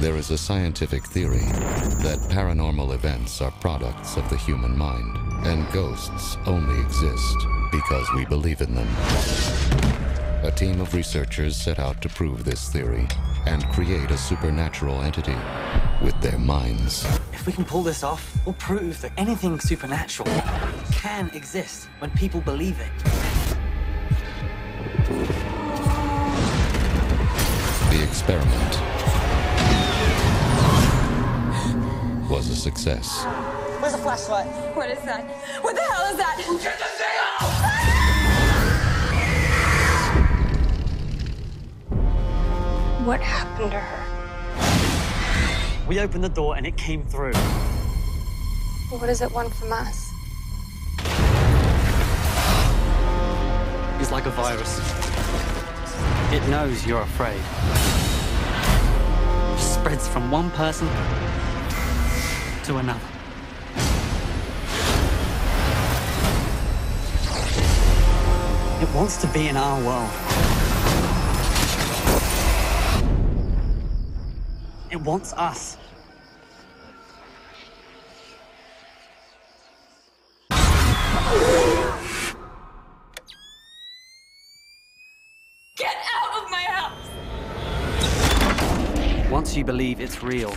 There is a scientific theory that paranormal events are products of the human mind, and ghosts only exist because we believe in them. A team of researchers set out to prove this theory and create a supernatural entity with their minds. If we can pull this off, we'll prove that anything supernatural can exist when people believe it. The experiment a success. Where's the flashlight? What is that? What the hell is that? Get the thing off! What happened to her? We opened the door and it came through. What does it want from us? It's like a virus. It knows you're afraid. It spreads from one person to another. It wants to be in our world. It wants us. Get out of my house! Once you believe it's real.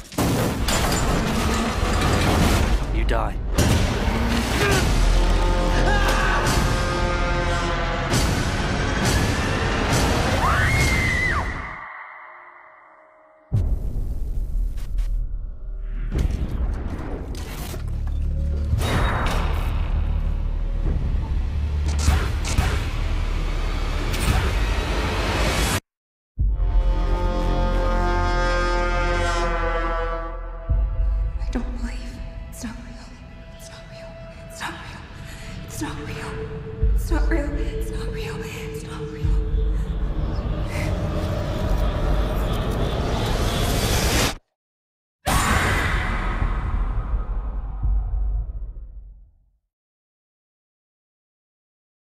It's not real. It's not real. It's not real.